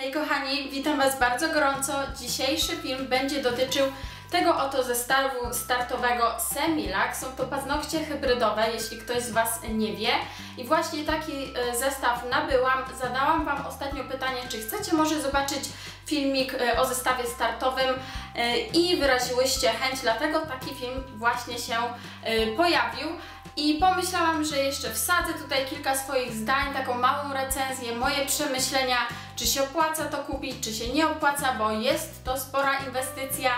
Hej kochani, witam Was bardzo gorąco. Dzisiejszy film będzie dotyczył tego oto zestawu startowego Semilac. Są to paznokcie hybrydowe, jeśli ktoś z Was nie wie. I właśnie taki e, zestaw nabyłam. Zadałam Wam ostatnio pytanie, czy chcecie może zobaczyć filmik e, o zestawie startowym e, i wyraziłyście chęć, dlatego taki film właśnie się pojawił. I pomyślałam, że jeszcze wsadzę tutaj kilka swoich zdań, taką małą recenzję, moje przemyślenia, czy się opłaca to kupić, czy się nie opłaca, bo jest to spora inwestycja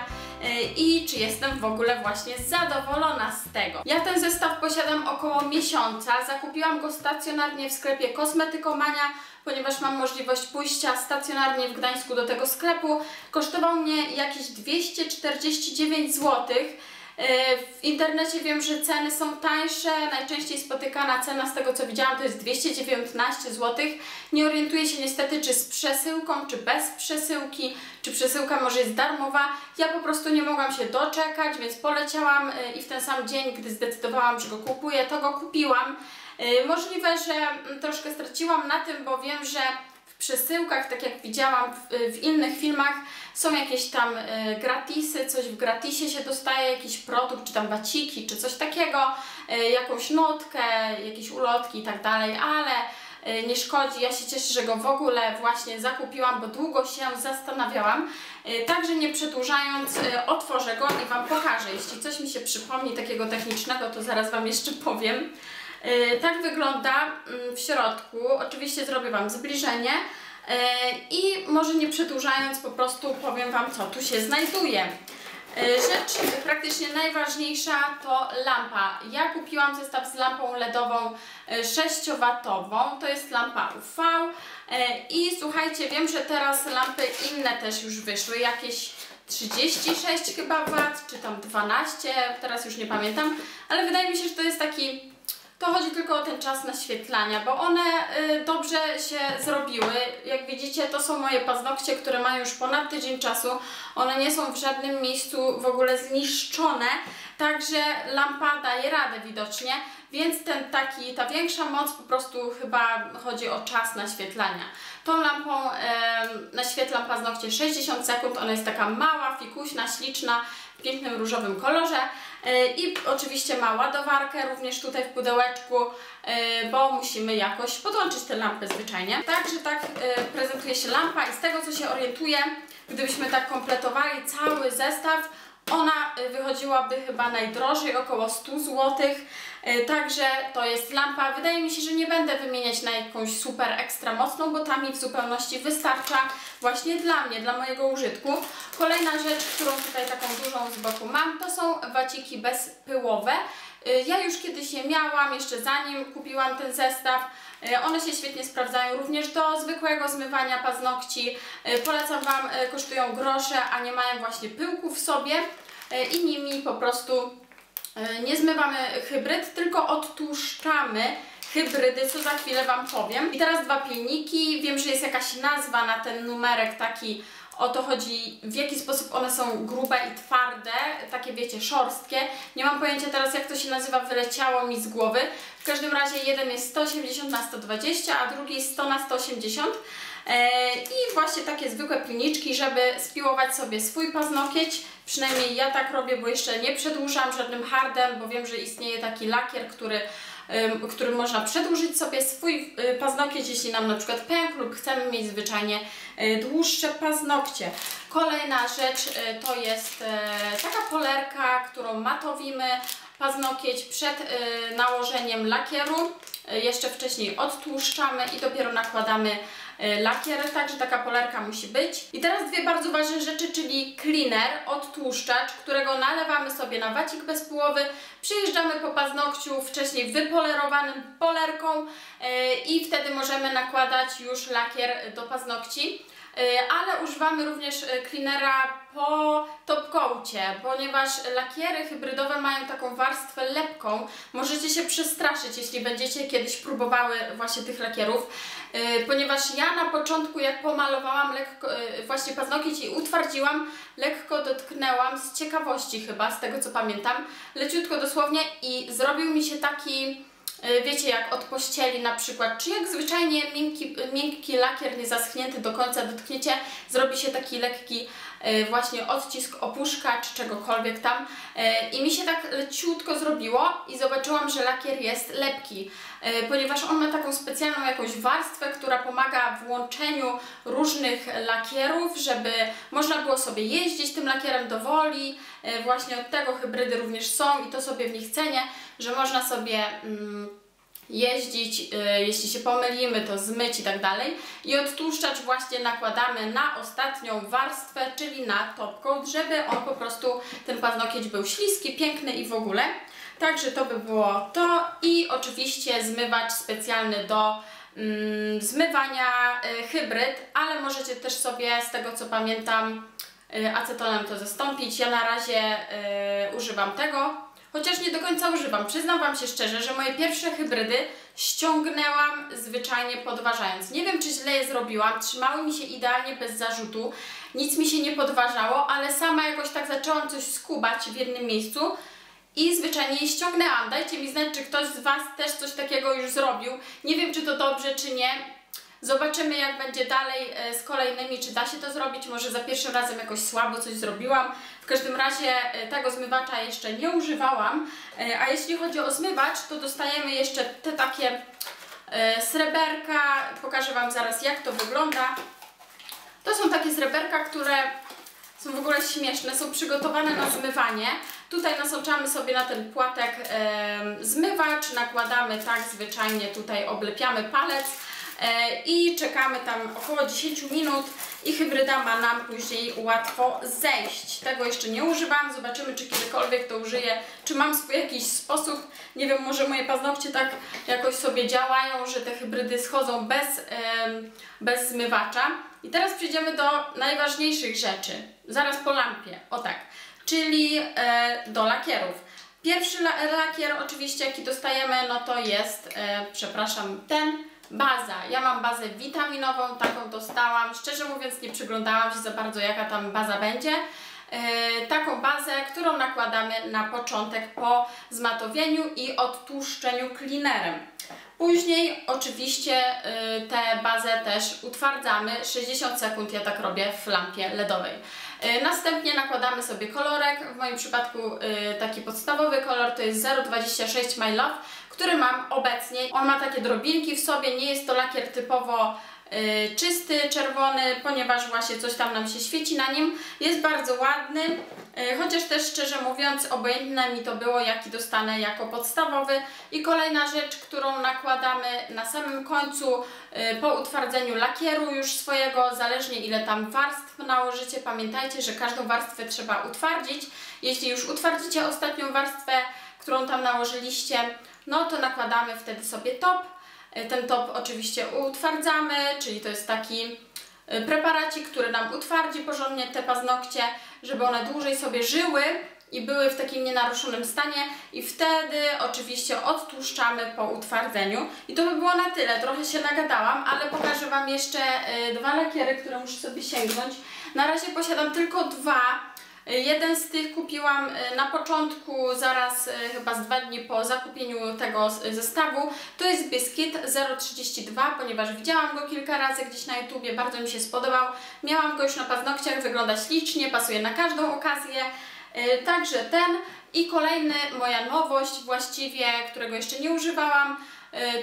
i czy jestem w ogóle właśnie zadowolona z tego. Ja ten zestaw posiadam około miesiąca, zakupiłam go stacjonarnie w sklepie Kosmetykomania, ponieważ mam możliwość pójścia stacjonarnie w Gdańsku do tego sklepu. Kosztował mnie jakieś 249 złotych. E, w internecie wiem, że ceny są tańsze, najczęściej spotykana cena z tego co widziałam to jest 219 zł. Nie orientuję się niestety czy z przesyłką, czy bez przesyłki, czy przesyłka może jest darmowa. Ja po prostu nie mogłam się doczekać, więc poleciałam e, i w ten sam dzień, gdy zdecydowałam, że go kupuję, to go kupiłam. E, możliwe, że mm, troszkę straciłam na tym, bo wiem, że przesyłkach, tak jak widziałam w, w innych filmach, są jakieś tam y, gratisy, coś w gratisie się dostaje, jakiś produkt, czy tam waciki, czy coś takiego, y, jakąś notkę, jakieś ulotki i tak dalej, ale y, nie szkodzi. Ja się cieszę, że go w ogóle właśnie zakupiłam, bo długo się zastanawiałam. Także nie przedłużając, otworzę go i Wam pokażę. Jeśli coś mi się przypomni takiego technicznego, to zaraz Wam jeszcze powiem. E, tak wygląda mm, w środku. Oczywiście zrobię Wam zbliżenie e, i może nie przedłużając po prostu powiem Wam co tu się znajduje. E, rzecz praktycznie najważniejsza to lampa. Ja kupiłam zestaw z lampą LEDową 6W. To jest lampa UV. I słuchajcie, wiem, że teraz lampy inne też już wyszły. Jakieś 36 chyba W, czy tam 12, teraz już nie pamiętam. Ale wydaje mi się, że to jest taki to chodzi tylko o ten czas naświetlania, bo one y, dobrze się zrobiły. Jak widzicie, to są moje paznokcie, które mają już ponad tydzień czasu. One nie są w żadnym miejscu w ogóle zniszczone, także lampa daje radę widocznie, więc ten taki, ta większa moc po prostu chyba chodzi o czas naświetlania. Tą lampą naświetlam paznokcie 60 sekund, ona jest taka mała, fikuśna, śliczna, w pięknym różowym kolorze. E, I oczywiście ma ładowarkę również tutaj w pudełeczku, e, bo musimy jakoś podłączyć tę lampę zwyczajnie. Także tak e, prezentuje się lampa i z tego co się orientuję, gdybyśmy tak kompletowali cały zestaw, ona wychodziłaby chyba najdrożej, około 100 zł. Także to jest lampa. Wydaje mi się, że nie będę wymieniać na jakąś super ekstra mocną, bo ta mi w zupełności wystarcza właśnie dla mnie, dla mojego użytku. Kolejna rzecz, którą tutaj taką dużą z boku mam, to są waciki bezpyłowe. Ja już kiedyś je miałam, jeszcze zanim kupiłam ten zestaw. One się świetnie sprawdzają również do zwykłego zmywania paznokci. Polecam Wam, kosztują grosze, a nie mają właśnie pyłku w sobie i nimi po prostu nie zmywamy hybryd, tylko odtłuszczamy hybrydy, co za chwilę Wam powiem. I teraz dwa pilniki. Wiem, że jest jakaś nazwa na ten numerek taki o to chodzi, w jaki sposób one są grube i twarde, takie wiecie, szorstkie. Nie mam pojęcia teraz jak to się nazywa, wyleciało mi z głowy. W każdym razie jeden jest 180 na 120, a drugi 100 na 180. E, I właśnie takie zwykłe pilniczki, żeby spiłować sobie swój paznokieć. Przynajmniej ja tak robię, bo jeszcze nie przedłużam żadnym hardem, bo wiem, że istnieje taki lakier, który którym można przedłużyć sobie swój y, paznokieć, jeśli nam na przykład pękł lub chcemy mieć zwyczajnie y, dłuższe paznokcie. Kolejna rzecz y, to jest taka polerka, którą matowimy paznokieć przed nałożeniem lakieru. Jeszcze wcześniej odtłuszczamy i dopiero nakładamy lakier, także taka polerka musi być. I teraz dwie bardzo ważne rzeczy, czyli cleaner, odtłuszczacz, którego nalewamy sobie na wacik bezpłowy, przyjeżdżamy po paznokciu wcześniej wypolerowanym polerką e, i wtedy możemy nakładać już lakier do paznokci. E, ale używamy również e, cleanera po topcoacie, ponieważ lakiery hybrydowe mają taką warstwę lepką. Możecie się przestraszyć, jeśli będziecie kiedyś próbowały właśnie tych lakierów, e, ponieważ ja na początku jak pomalowałam lekko, właśnie paznokieć i utwardziłam, lekko dotknęłam z ciekawości chyba, z tego co pamiętam, leciutko dosłownie i zrobił mi się taki wiecie, jak od pościeli na przykład, czy jak zwyczajnie miękki, miękki lakier nie zaschnięty do końca dotkniecie, zrobi się taki lekki właśnie odcisk opuszka czy czegokolwiek tam. Y, i mi się tak leciutko zrobiło i zobaczyłam, że lakier jest lepki, ponieważ on ma taką specjalną jakąś warstwę, która pomaga w łączeniu różnych lakierów, żeby można było sobie jeździć tym lakierem do woli, właśnie od tego hybrydy również są i to sobie w nich cenię, że można sobie mm, jeździć, y, jeśli się pomylimy, to zmyć i tak dalej. I odtłuszczacz właśnie nakładamy na ostatnią warstwę, czyli na top żeby on po prostu, ten paznokieć był śliski, piękny i w ogóle. Także to by było to i oczywiście zmywacz specjalny do mm, zmywania y, hybryd, ale możecie też sobie z tego co pamiętam y, acetonem to zastąpić. Ja na razie y, używam tego, chociaż nie do końca używam. Przyznam Wam się szczerze, że moje pierwsze hybrydy ściągnęłam zwyczajnie podważając. Nie wiem, czy źle je zrobiłam, trzymały mi się idealnie bez zarzutu, nic mi się nie podważało, ale sama jakoś tak zaczęłam coś skubać w jednym miejscu i zwyczajnie je ściągnęłam. Dajcie mi znać, czy ktoś z Was też coś takiego już zrobił. Nie wiem, czy to dobrze, czy nie. Zobaczymy jak będzie dalej e, z kolejnymi, czy da się to zrobić, może za pierwszym razem jakoś słabo coś zrobiłam. W każdym razie e, tego zmywacza jeszcze nie używałam, e, a jeśli chodzi o zmywacz, to dostajemy jeszcze te takie sreberka, pokażę Wam zaraz jak to wygląda. To są takie sreberka, które są w ogóle śmieszne, są przygotowane na zmywanie. Tutaj nasączamy sobie na ten płatek e, zmywacz, nakładamy tak zwyczajnie, tutaj oblepiamy palec E, i czekamy tam około 10 minut i hybryda ma nam później łatwo zejść. Tego jeszcze nie używam, zobaczymy czy kiedykolwiek to użyję, czy mam swój jakiś sposób, nie wiem, może moje paznokcie tak jakoś sobie działają, że te hybrydy schodzą bez, bez zmywacza. I teraz przejdziemy do najważniejszych rzeczy, zaraz po lampie, o tak, czyli e, do lakierów. Pierwszy lakier oczywiście jaki dostajemy, no to jest, e, przepraszam, ten, Baza. Ja mam bazę witaminową, taką dostałam. Szczerze mówiąc nie przyglądałam się za bardzo jaka tam baza będzie. Yy, taką bazę, którą nakładamy na początek po zmatowieniu i odtłuszczeniu cleanerem. Później oczywiście yy, tę bazę też utwardzamy 60 sekund, ja tak robię w lampie LEDowej. Yy, następnie nakładamy sobie kolorek, w moim przypadku yy, taki podstawowy kolor to jest 026 My Love który mam obecnie. On ma takie drobinki w sobie, nie jest to lakier typowo y, czysty, czerwony, ponieważ właśnie coś tam nam się świeci na nim. Jest bardzo ładny, y, chociaż też szczerze mówiąc obojętne mi to było, jaki dostanę jako podstawowy. I kolejna rzecz, którą nakładamy na samym końcu y, po utwardzeniu lakieru już swojego, zależnie ile tam warstw nałożycie, pamiętajcie, że każdą warstwę trzeba utwardzić. Jeśli już utwardzicie ostatnią warstwę, którą tam nałożyliście, no to nakładamy wtedy sobie top. E, ten top oczywiście utwardzamy, czyli to jest taki e, preparacik, który nam utwardzi porządnie te paznokcie, żeby one dłużej sobie żyły i były w takim nienaruszonym stanie i wtedy oczywiście odtłuszczamy po utwardzeniu. I to by było na tyle, trochę się nagadałam, ale pokażę Wam jeszcze e, dwa lakiery, które muszę sobie sięgnąć. Na razie posiadam tylko dwa, Jeden z tych kupiłam e, na początku, zaraz e, chyba z dwa dni po zakupieniu tego zestawu. To jest Biscuit 032, ponieważ widziałam go kilka razy gdzieś na YouTubie, bardzo mi się spodobał. Miałam go już na paznokciach, wygląda ślicznie, pasuje na każdą okazję. E, także ten i kolejny, moja nowość właściwie, którego jeszcze nie używałam,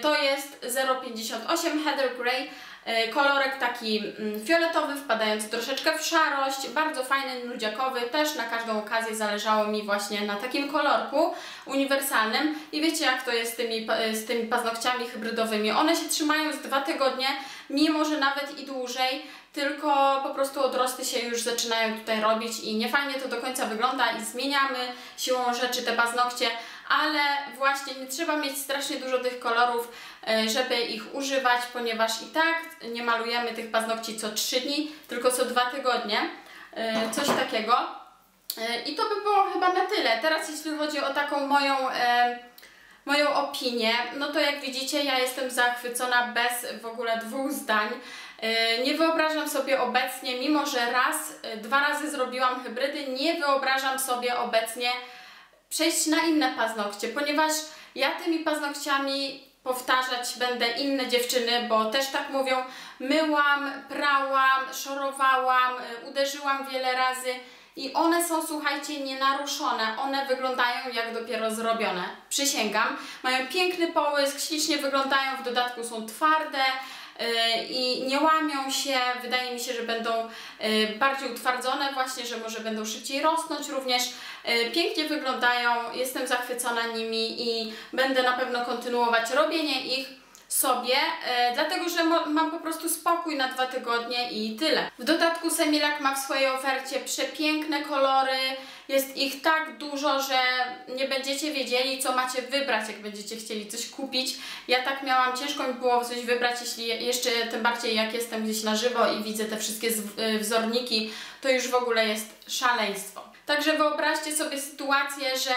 to jest 058 Heather Grey. E, kolorek taki mm, fioletowy, wpadający troszeczkę w szarość, bardzo fajny, nudziakowy, też na każdą okazję zależało mi właśnie na takim kolorku uniwersalnym. I wiecie jak to jest z tymi, z tymi paznokciami hybrydowymi, one się trzymają z dwa tygodnie, mimo że nawet i dłużej, tylko po prostu odrosty się już zaczynają tutaj robić i niefajnie to do końca wygląda i zmieniamy siłą rzeczy te paznokcie, ale właśnie nie trzeba mieć strasznie dużo tych kolorów, e, żeby ich używać, ponieważ i tak nie malujemy tych paznokci co 3 dni, tylko co 2 tygodnie, e, coś takiego. E, I to by było chyba na tyle. Teraz jeśli chodzi o taką moją moją opinię, no to jak widzicie ja jestem zachwycona bez w ogóle dwóch zdań. Nie wyobrażam sobie obecnie, mimo że raz, dwa razy zrobiłam hybrydy, nie wyobrażam sobie obecnie przejść na inne paznokcie, ponieważ Ja tymi paznokciami powtarzać będę inne dziewczyny, bo też tak mówią. Myłam, prałam, szorowałam, y, uderzyłam wiele razy i one są, słuchajcie, nienaruszone. One wyglądają jak dopiero zrobione. Przysięgam. Mają piękny połysk, ślicznie wyglądają, w dodatku są twarde i nie łamią się. Wydaje mi się, że będą y, bardziej utwardzone właśnie, że może będą szybciej rosnąć również. Y, pięknie wyglądają, jestem zachwycona nimi i będę na pewno kontynuować robienie ich sobie, e, dlatego że mam po prostu spokój na dwa tygodnie i tyle. W dodatku Semilak ma w swojej ofercie przepiękne kolory, jest ich tak dużo, że nie będziecie wiedzieli, co macie wybrać, jak będziecie chcieli coś kupić. Ja tak miałam, ciężko mi było coś wybrać, jeśli jeszcze tym bardziej jak jestem gdzieś na żywo i widzę te wszystkie e, wzorniki, to już w ogóle jest szaleństwo. Także wyobraźcie sobie sytuację, że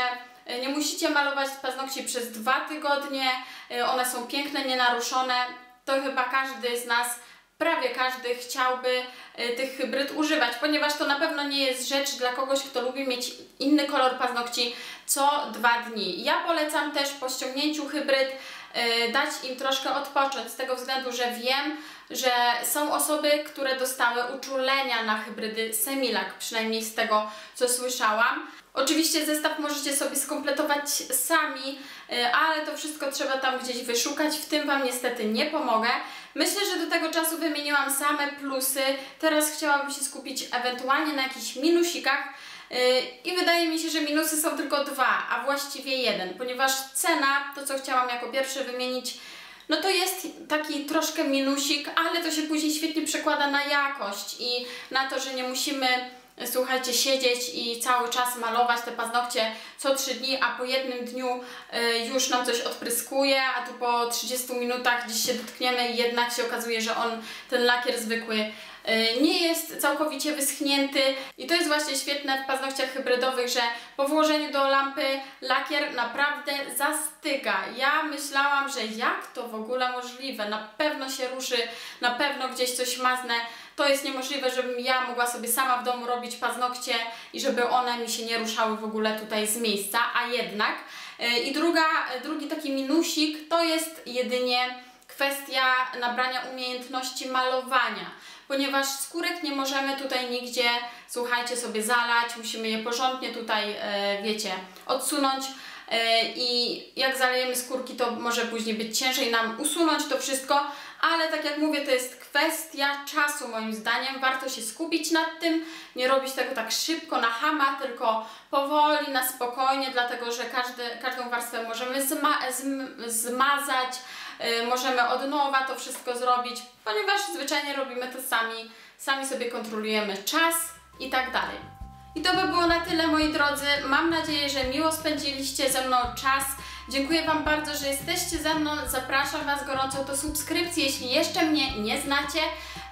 nie musicie malować paznokci przez dwa tygodnie, e, one są piękne, nienaruszone. To chyba każdy z nas, prawie każdy chciałby e, tych hybryd używać, ponieważ to na pewno nie jest rzecz dla kogoś, kto lubi mieć inny kolor paznokci co dwa dni. Ja polecam też po ściągnięciu hybryd dać im troszkę odpocząć, z tego względu, że wiem, że są osoby, które dostały uczulenia na hybrydy Semilak, przynajmniej z tego, co słyszałam. Oczywiście zestaw możecie sobie skompletować sami, y, ale to wszystko trzeba tam gdzieś wyszukać, w tym Wam niestety nie pomogę. Myślę, że do tego czasu wymieniłam same plusy, teraz chciałabym się skupić ewentualnie na jakichś minusikach, y, i wydaje mi się, że minusy są tylko dwa, a właściwie jeden, ponieważ cena, to co chciałam jako pierwsze wymienić, no to jest taki troszkę minusik, ale to się później świetnie przekłada na jakość i na to, że nie musimy słuchajcie, siedzieć i cały czas malować te paznokcie co 3 dni, a po jednym dniu y, już nam coś odpryskuje, a tu po 30 minutach gdzieś się dotkniemy i jednak się okazuje, że on, ten lakier zwykły nie jest całkowicie wyschnięty i to jest właśnie świetne w paznokciach hybrydowych, że po włożeniu do lampy lakier naprawdę zastyga. Ja myślałam, że jak to w ogóle możliwe, na pewno się ruszy, na pewno gdzieś coś maznę, to jest niemożliwe, żebym ja mogła sobie sama w domu robić paznokcie i żeby one mi się nie ruszały w ogóle tutaj z miejsca, a jednak. E, I druga, drugi taki minusik to jest jedynie kwestia nabrania umiejętności malowania, ponieważ skórek nie możemy tutaj nigdzie, słuchajcie, sobie zalać, musimy je porządnie tutaj, e, wiecie, odsunąć e, i jak zalejemy skórki, to może później być ciężej nam usunąć to wszystko, ale tak jak mówię, to jest kwestia czasu moim zdaniem. Warto się skupić nad tym, nie robić tego tak szybko, na hama, tylko powoli, na spokojnie, dlatego że każdy, każdą warstwę możemy zma zm zmazać, możemy od nowa to wszystko zrobić, ponieważ zwyczajnie robimy to sami, sami sobie kontrolujemy czas i tak dalej. I to by było na tyle moi drodzy. Mam nadzieję, że miło spędziliście ze mną czas. Dziękuję Wam bardzo, że jesteście ze mną. Zapraszam Was gorąco do subskrypcji, jeśli jeszcze mnie nie znacie.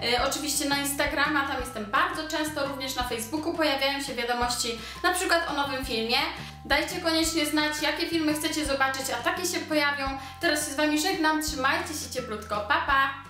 Yy, oczywiście na Instagrama, tam jestem bardzo często, również na Facebooku pojawiają się wiadomości na przykład o nowym filmie. Dajcie koniecznie znać, jakie filmy chcecie zobaczyć, a takie się pojawią. Teraz się z Wami żegnam, trzymajcie się cieplutko, pa pa!